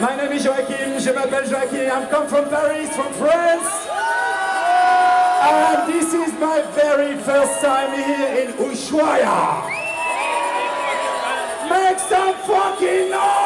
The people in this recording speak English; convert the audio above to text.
My name is Joachim, je m'appelle Joachim, I'm come from Paris, from France. And this is my very first time here in Ushuaia. Make some fucking noise!